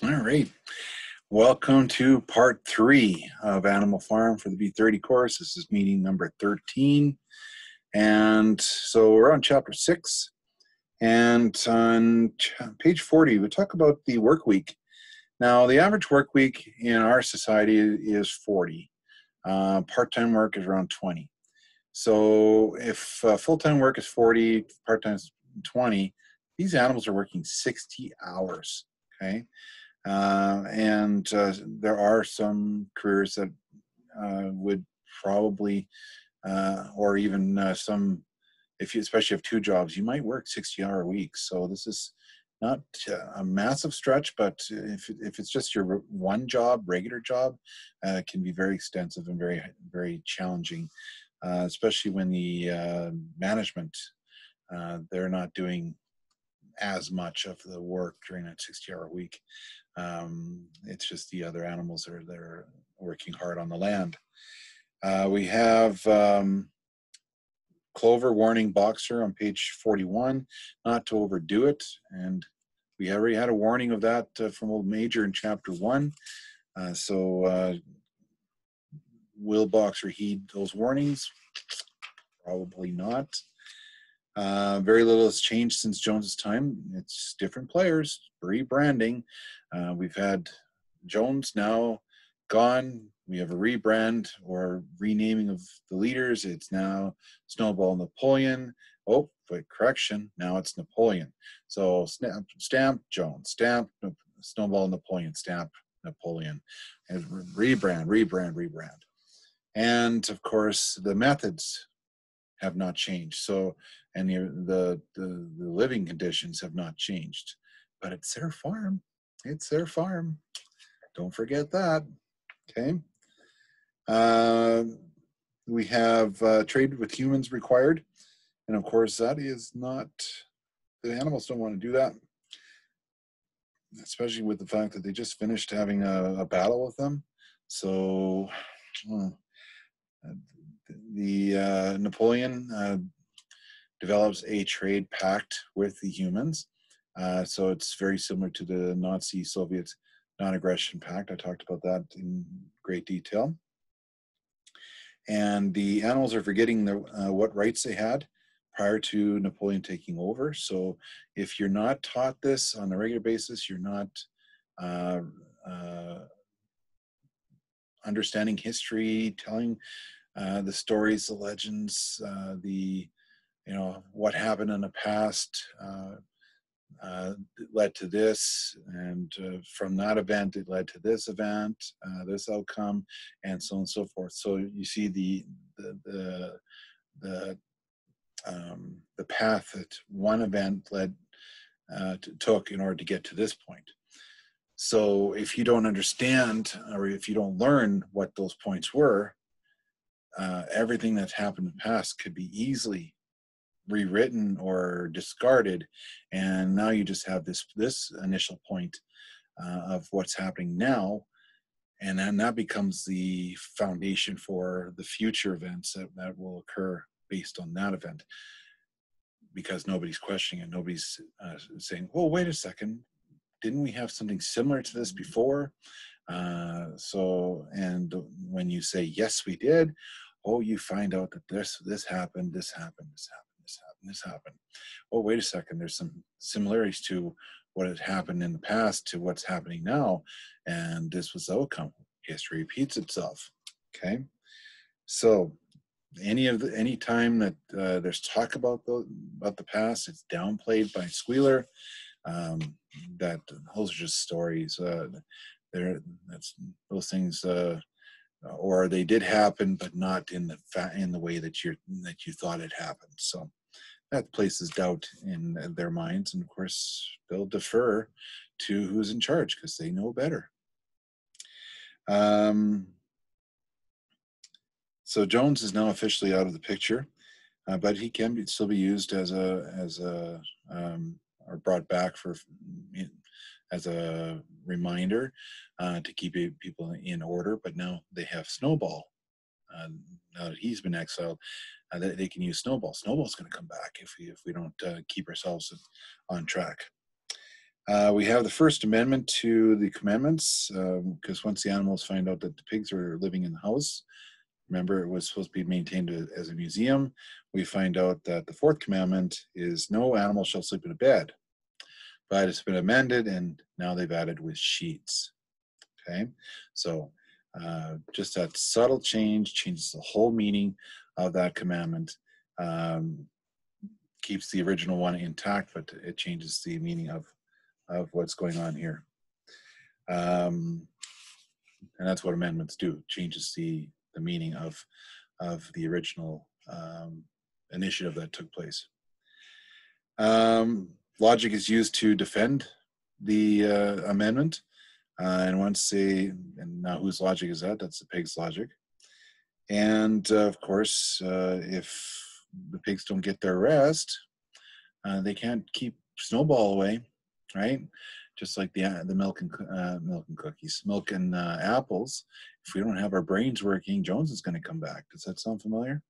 All right. Welcome to part three of Animal Farm for the B30 course. This is meeting number 13. And so we're on chapter six. And on page 40, we talk about the work week. Now, the average work week in our society is 40. Uh, part time work is around 20. So if uh, full time work is 40, part time is 20, these animals are working 60 hours. Okay. Uh, and uh, there are some careers that uh, would probably, uh, or even uh, some, if you especially have two jobs, you might work 60 hour weeks. So this is not a massive stretch, but if, if it's just your one job, regular job, uh, can be very extensive and very, very challenging, especially when the management, they're not doing as much of the work during that 60 hour week. Um, it's just the other animals that are, working hard on the land. Uh, we have um, clover warning boxer on page 41, not to overdo it. And we already had a warning of that uh, from Old Major in chapter one. Uh, so uh, will boxer heed those warnings? Probably not. Uh, very little has changed since Jones's time. It's different players, rebranding. Uh, we've had Jones now gone. We have a rebrand or renaming of the leaders. It's now Snowball Napoleon. Oh, but correction, now it's Napoleon. So stamp, stamp Jones, stamp Snowball Napoleon, stamp Napoleon, and rebrand, rebrand, rebrand. And of course, the methods have not changed. So and the, the, the, living conditions have not changed. But it's their farm. It's their farm. Don't forget that. Okay. Uh, we have uh, trade with humans required. And of course, that is not, the animals don't want to do that, especially with the fact that they just finished having a, a battle with them. So, uh, the uh, Napoleon uh, develops a trade pact with the humans. Uh, so it's very similar to the Nazi Soviet non aggression pact. I talked about that in great detail. And the animals are forgetting the, uh, what rights they had prior to Napoleon taking over. So if you're not taught this on a regular basis, you're not uh, uh understanding history, telling uh, the stories, the legends, uh, the you know what happened in the past uh, uh, led to this and uh, from that event it led to this event this outcome and so on and so forth. So you see the the the, the, um, the path that one event led to, took in order to get to this point. So if you don't understand or if you don't learn what those points were uh, everything that's happened in the past could be easily rewritten or discarded. And now you just have this this initial point uh, of what's happening now. And then that becomes the foundation for the future events that, that will occur based on that event. Because nobody's questioning it. Nobody's uh, saying well wait a second. Didn't we have something similar to this before? Uh, so and when you say yes we did oh you find out that this this happened this happened this happened this happened, this happened. Oh, wait a second, there's some similarities to what had happened in the past to what's happening now, and this was the outcome. History repeats itself. Okay, so any of the any time that uh, there's talk about the about the past, it's downplayed by Squealer. Um, that those are just stories. Uh, there, that's those things. Uh, or they did happen, but not in the fa- in the way that you that you thought it happened. So that places doubt in their minds. And of course, they'll defer to who's in charge because they know better. Um, so Jones is now officially out of the picture, uh, but he can be, still be used as a as a um, or brought back for as a reminder uh, to keep people in order. But now they have Snowball. Uh, now that he's been exiled, uh, they, they, can use Snowball. Snowball's going to come back if we if we don't uh, keep ourselves on track. Uh, we have the First Amendment to the commandments because um, once the animals find out that the pigs are living in the house, remember it was supposed to be maintained as a museum, we find out that the fourth commandment is no animal shall sleep in a bed. But it's been amended and now they've added with sheets. Okay, so uh, just that subtle change changes the whole meaning of that commandment. Um, keeps the original one intact, but it changes the meaning of of what's going on here. Um, and that's what amendments do: changes the the meaning of of the original um, initiative that took place. Um, logic is used to defend the uh, amendment, uh, and once they and now whose logic is that? That's the pig's logic. And uh, of course, uh, if the pigs don't get their rest, uh, they can't keep Snowball away, right? Just like the the milk and uh, milk and cookies, milk and apples. If we don't have our brains working, Jones is going to come back. Does that sound familiar?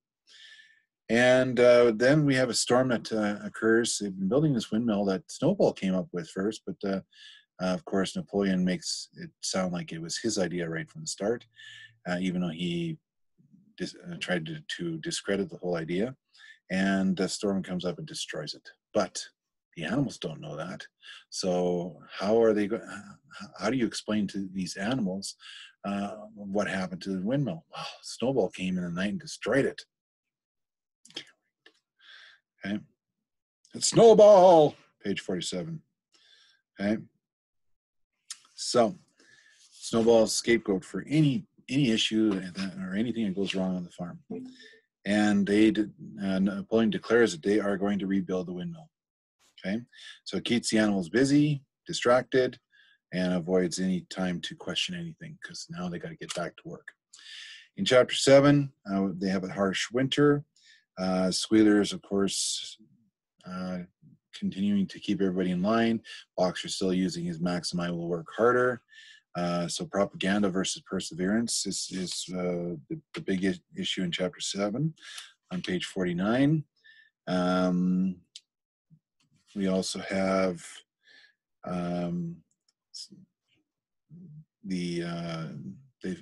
And uh, then we have a storm that uh, occurs. They've been building this windmill that Snowball came up with first, but of course Napoleon makes it sound like it was his idea right from the start, even though he dis- tried to, to discredit the whole idea and the storm comes up and destroys it. But the animals don't know that. So how are they going? How do you explain to these animals uh, what happened to the windmill? Well, snowball came in the night and destroyed it. Okay, it's snowball. Page forty-seven. Okay, so snowball's scapegoat for any any issue or anything that goes wrong on the farm and they did, uh, Napoleon declares that they are going to rebuild the windmill. Okay, so it keeps the animals busy, distracted, and avoids any time to question anything because now they got to get back to work. In chapter seven, uh, they have a harsh winter. Uh, Squealers, of course, uh, continuing to keep everybody in line. Boxer still using his maxim, I will work harder. Uh, so propaganda versus perseverance is, is uh, the, the, big issue in chapter 7 on page 49. Um, we also have um, the, uh, they,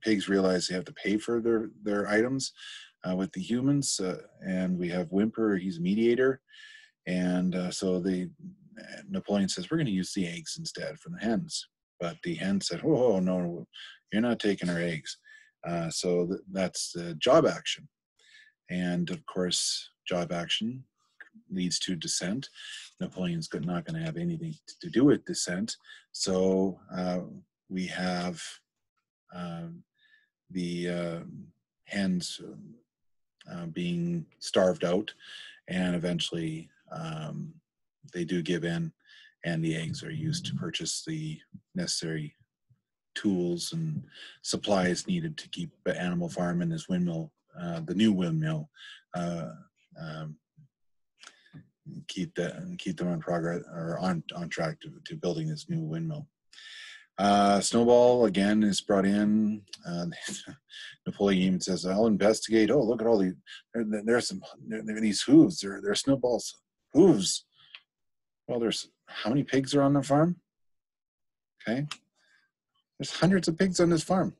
pigs realize they have to pay for their, their items uh, with the humans. Uh, and we have Whymper. he's a mediator. And so the Napoleon says, we're going to use the eggs instead from the hens. But the hen said, "Oh no, you're not taking our eggs." Uh, so th- that's the job action, and of course, job action leads to dissent. Napoleon's not going to have anything to do with dissent, so uh, we have um, the uh, hens uh, being starved out, and eventually um, they do give in and the eggs are used to purchase the necessary tools and supplies needed to keep the animal farm and this windmill, uh, the new windmill, uh, um, keep that keep them on progress or on on track to, to building this new windmill. Uh, Snowball again is brought in. Uh, Napoleon says, "I'll investigate." Oh, look at all the there, there's some there, there, these hooves. There, there are Snowball's hooves. Well, there's how many pigs are on the farm? Okay. There's hundreds of pigs on this farm.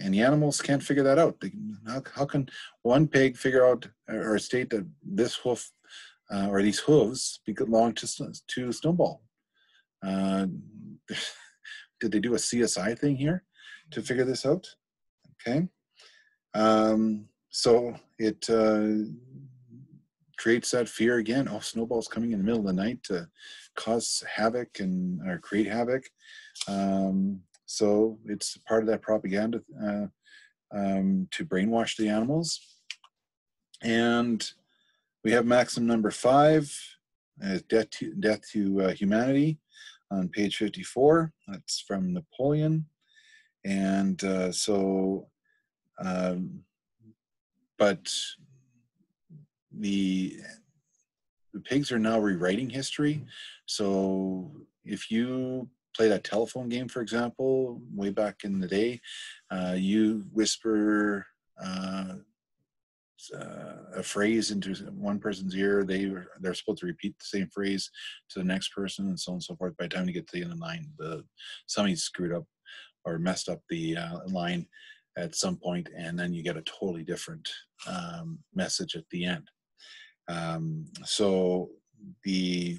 And the animals can't figure that out. They, how, how can one pig figure out or state that this hoof uh, or these hooves belong to, to Snowball? Uh, did they do a CSI thing here to figure this out? Okay. Um, so it uh, creates that fear again. Oh, snowball's coming in the middle of the night to cause havoc and or create havoc. Um, so it's part of that propaganda uh, um, to brainwash the animals. And we have maxim number five, uh, death to, death to uh, humanity on page 54. That's from Napoleon. And uh, so, um, but the the pigs are now rewriting history. So if you play that telephone game, for example, way back in the day, uh, you whisper uh, uh, a phrase into one person's ear, they they're supposed to repeat the same phrase to the next person, and so on and so forth. By the time you get to the end of the line, the somebody screwed up or messed up the uh, line at some point, and then you get a totally different um, message at the end. Um, so the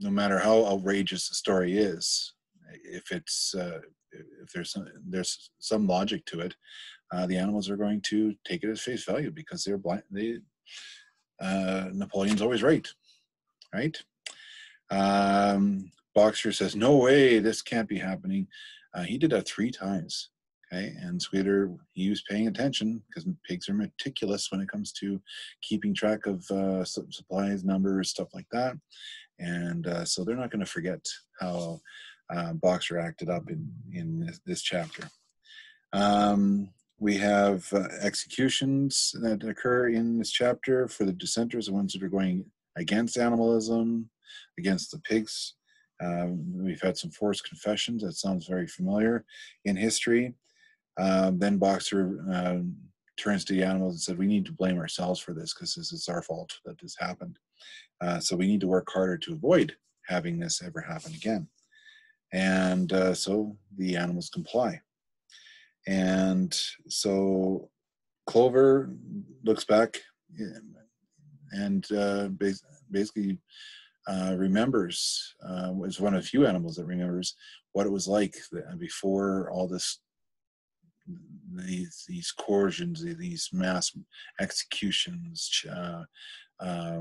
no matter how outrageous the story is, if it's uh, if there's some, there's some logic to it, uh, the animals are going to take it as face value because they're blind. They uh, Napoleon's always right, right? Um, Boxer says, "No way, this can't be happening." Uh, he did that three times. Okay, and Squealer, he was paying attention because pigs are meticulous when it comes to keeping track of uh, supplies, numbers, stuff like that. And uh, so they're not going to forget how uh, Boxer acted up in, in this, this chapter. Um, we have uh, executions that occur in this chapter for the dissenters, the ones that are going against animalism, against the pigs. Um, we've had some forced confessions. That sounds very familiar in history. Um, then Boxer uh, turns to the animals and said, "We need to blame ourselves for this because this is our fault that this happened. Uh, so we need to work harder to avoid having this ever happen again." And uh, so the animals comply. And so Clover looks back and uh, basically uh, remembers, uh, was one of the few animals that remembers what it was like before all this these these coercions, these mass executions, uh, uh,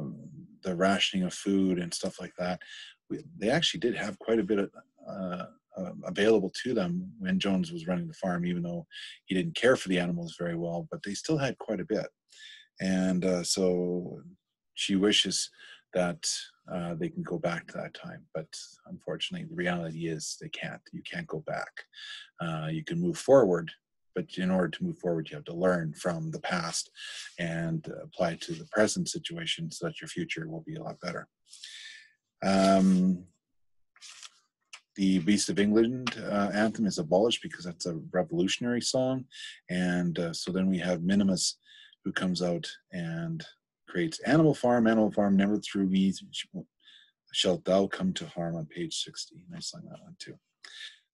the rationing of food and stuff like that. We, they actually did have quite a bit of uh, uh, available to them when Jones was running the farm, even though he didn't care for the animals very well. But they still had quite a bit, and uh, so she wishes that uh, they can go back to that time. But unfortunately, the reality is they can't. You can't go back. Uh, you can move forward, but in order to move forward, you have to learn from the past and apply to the present situation so that your future will be a lot better. Um, the Beast of England uh, anthem is abolished because that's a revolutionary song. And uh, so then we have Minimus who comes out and creates Animal Farm, Animal Farm, never through me shalt thou come to harm on page 60. Nice on that one too.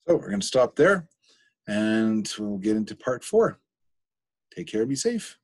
So we're going to stop there and we'll get into part four. Take care, be safe.